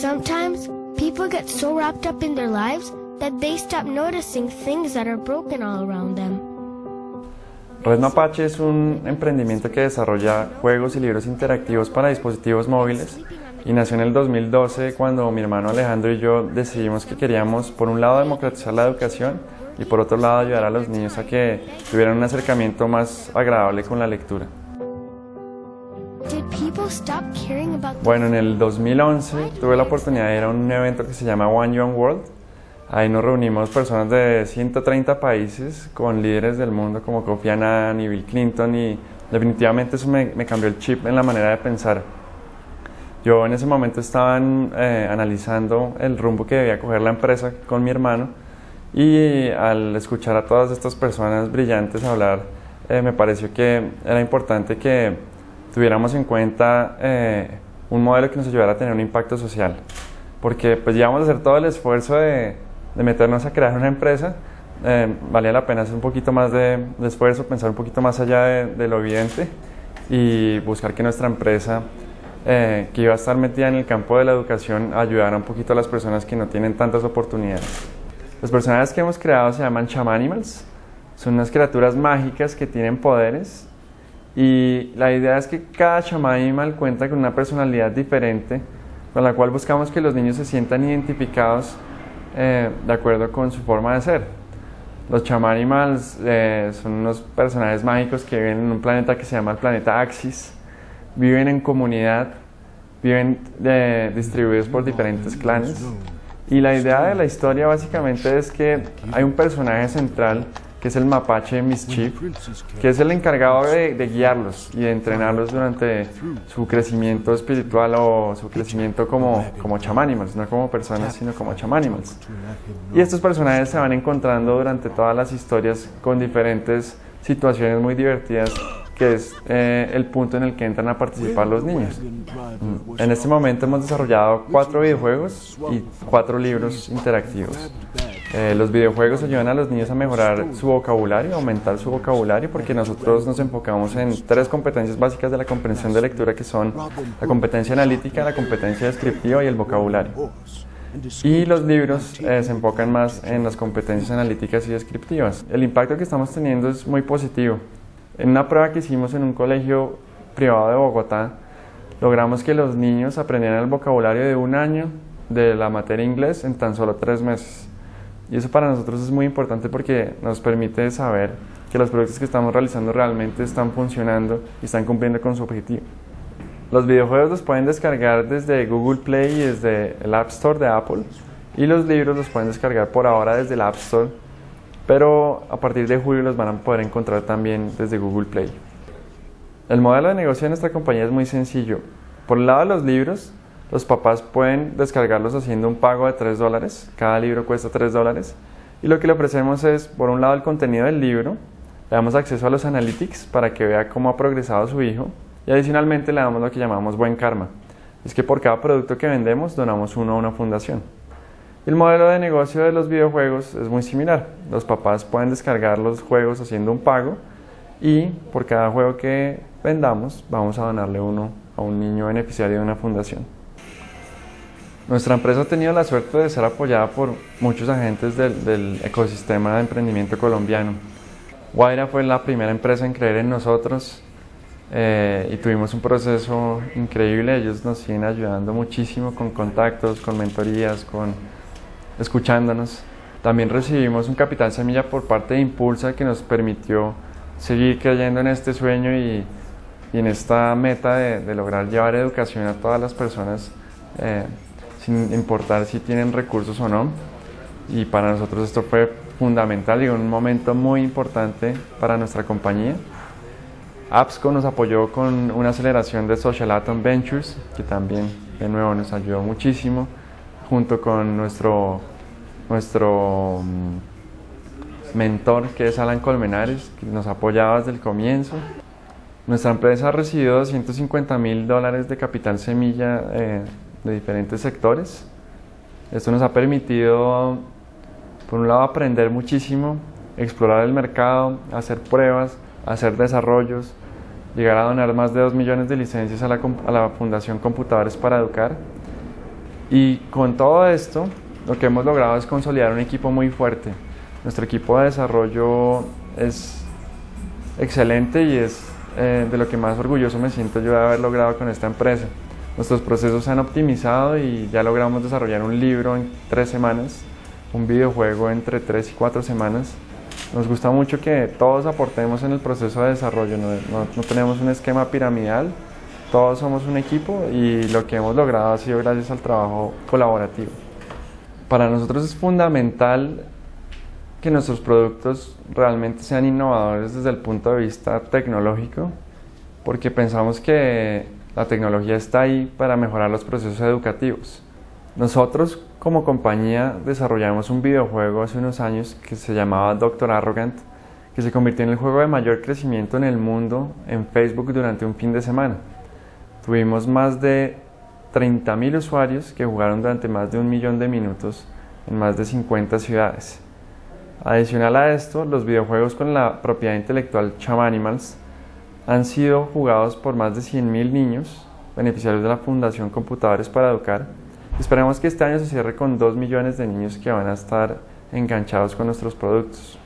Sometimes people get so wrapped up in their lives that they stop noticing things that are broken all around them. Red Mapache es un emprendimiento que desarrolla juegos y libros interactivos para dispositivos móviles y nació en el 2012 cuando mi hermano Alejandro y yo decidimos que queríamos por un lado democratizar la educación y por otro lado ayudar a los niños a que tuvieran un acercamiento más agradable con la lectura. Bueno, en el 2011 tuve la oportunidad de ir a un evento que se llama One Young World. Ahí nos reunimos personas de 130 países con líderes del mundo como Kofi Annan y Bill Clinton y definitivamente eso me, me cambió el chip en la manera de pensar. Yo en ese momento estaba eh, analizando el rumbo que debía coger la empresa con mi hermano y al escuchar a todas estas personas brillantes hablar, eh, me pareció que era importante que tuviéramos en cuenta eh, un modelo que nos ayudara a tener un impacto social. Porque pues íbamos a hacer todo el esfuerzo de, de meternos a crear una empresa, eh, valía la pena hacer un poquito más de, de esfuerzo, pensar un poquito más allá de, de, lo evidente y buscar que nuestra empresa, eh, que iba a estar metida en el campo de la educación, ayudara un poquito a las personas que no tienen tantas oportunidades. Los personajes que hemos creado se llaman Chamanimals, son unas criaturas mágicas que tienen poderes y la idea es que cada Chamanimal cuenta con una personalidad diferente con la cual buscamos que los niños se sientan identificados eh, de acuerdo con su forma de ser. Los Chamanimals eh, son unos personajes mágicos que viven en un planeta que se llama el planeta Axis, viven en comunidad, viven eh, distribuidos por diferentes clanes. Y la idea de la historia básicamente es que hay un personaje central que es el mapache Mischief, que es el encargado de, guiarlos y de entrenarlos durante su crecimiento espiritual o su crecimiento como, como chamanimals, no como personas, sino como chamanimals. Y estos personajes se van encontrando durante todas las historias con diferentes situaciones muy divertidas que es eh, el punto en el que entran a participar los niños. En este momento hemos desarrollado cuatro videojuegos y cuatro libros interactivos. Eh, los videojuegos ayudan a los niños a mejorar su vocabulario, aumentar su vocabulario, porque nosotros nos enfocamos en tres competencias básicas de la comprensión de lectura, que son la competencia analítica, la competencia descriptiva y el vocabulario. Y los libros eh, se enfocan más en las competencias analíticas y descriptivas. El impacto que estamos teniendo es muy positivo. En una prueba que hicimos en un colegio privado de Bogotá, logramos que los niños aprendieran el vocabulario de un año de la materia inglés en tan solo tres meses. Y eso para nosotros es muy importante porque nos permite saber que los proyectos que estamos realizando realmente están funcionando y están cumpliendo con su objetivo. Los videojuegos los pueden descargar desde Google Play y desde el App Store de Apple y los libros los pueden descargar por ahora desde el App Store, pero a partir de julio los van a poder encontrar también desde Google Play. El modelo de negocio de nuestra compañía es muy sencillo. Por el lado de los libros, los papás pueden descargarlos haciendo un pago de 3 dólares. Cada libro cuesta 3 dólares. Y lo que le ofrecemos es, por un lado, el contenido del libro. Le damos acceso a los analytics para que vea cómo ha progresado su hijo. Y adicionalmente le damos lo que llamamos buen karma. Es que por cada producto que vendemos donamos uno a una fundación. El modelo de negocio de los videojuegos es muy similar. Los papás pueden descargar los juegos haciendo un pago y por cada juego que vendamos vamos a donarle uno a un niño beneficiario de una fundación. Nuestra empresa ha tenido la suerte de ser apoyada por muchos agentes del, ecosistema de emprendimiento colombiano. Guaira fue la primera empresa en creer en nosotros eh, y tuvimos un proceso increíble. Ellos nos siguen ayudando muchísimo con contactos, con mentorías, con escuchándonos. También recibimos un capital semilla por parte de Impulsa que nos permitió seguir creyendo en este sueño y, en esta meta de, de, lograr llevar educación a todas las personas. Eh, sin importar si tienen recursos o no. Y para nosotros esto fue fundamental y un momento muy importante para nuestra compañía. APSCO nos apoyó con una aceleración de Social Atom Ventures, que también de nuevo nos ayudó muchísimo, junto con nuestro, nuestro mentor, que es Alan Colmenares, que nos apoyaba desde el comienzo. Nuestra empresa ha recibido 250 mil dólares de capital semilla eh, de diferentes sectores. Esto nos ha permitido, por un lado, aprender muchísimo, explorar el mercado, hacer pruebas, hacer desarrollos, llegar a donar más de 2 millones de licencias a la, a la Fundación Computadores para Educar Y con todo esto, lo que hemos logrado es consolidar un equipo muy fuerte. Nuestro equipo de desarrollo es excelente y es eh, de lo que más orgulloso me siento yo de haber logrado con esta empresa. Nuestros procesos se han optimizado y ya logramos desarrollar un libro en tres semanas, un videojuego entre tres y cuatro semanas. Nos gusta mucho que todos aportemos en el proceso de desarrollo, no tenemos un esquema piramidal, todos somos un equipo y lo que hemos logrado ha sido gracias al trabajo colaborativo. Para nosotros es fundamental que nuestros productos realmente sean innovadores desde el punto de vista tecnológico, porque pensamos que la tecnología está ahí para mejorar los procesos educativos. Nosotros como compañía desarrollamos un videojuego hace unos años que se llamaba Doctor Arrogant, que se convirtió en el juego de mayor crecimiento en el mundo en Facebook durante un fin de semana. Tuvimos más de 30.000 usuarios que jugaron durante más de un millón de minutos en más de 50 ciudades. Adicional a esto, los videojuegos con la propiedad intelectual Cham Animals han sido jugados por más de 100.000 niños, beneficiarios de la Fundación Computadores para Educar. Esperemos que este año se cierre con 2 millones de niños que van a estar enganchados con nuestros productos.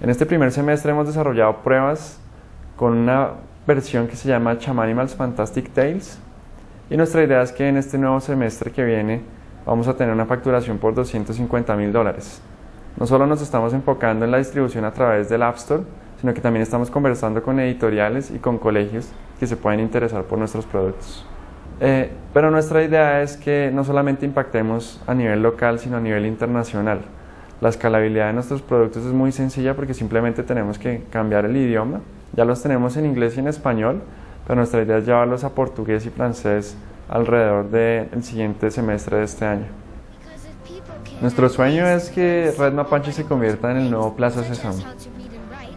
En este primer semestre hemos desarrollado pruebas con una versión que se llama Chamanimals Fantastic Tales. Y nuestra idea es que en este nuevo semestre que viene vamos a tener una facturación por 250 mil dólares. No solo nos estamos enfocando en la distribución a través del App Store, sino que también estamos conversando con editoriales y con colegios que se pueden interesar por nuestros productos. Eh, pero nuestra idea es que no solamente impactemos a nivel local, sino a nivel internacional. La escalabilidad de nuestros productos es muy sencilla porque simplemente tenemos que cambiar el idioma ya los tenemos en inglés y en español, pero nuestra idea es llevarlos a portugués y francés alrededor del siguiente semestre de este año. Nuestro sueño es que Red Mapache se convierta en el nuevo Plaza Sésamo,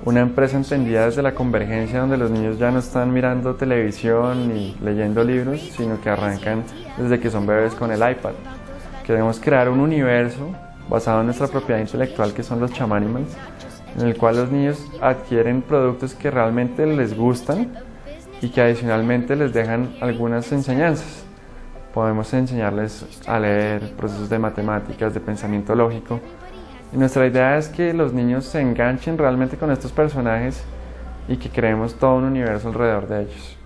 una empresa entendida desde la convergencia donde los niños ya no están mirando televisión ni leyendo libros, sino que arrancan desde que son bebés con el iPad. Queremos crear un universo basado en nuestra propiedad intelectual que son los chamanimals, en el cual los niños adquieren productos que realmente les gustan y que adicionalmente les dejan algunas enseñanzas. Podemos enseñarles a leer procesos de matemáticas, de pensamiento lógico. Y nuestra idea es que los niños se enganchen realmente con estos personajes y que creemos todo un universo alrededor de ellos.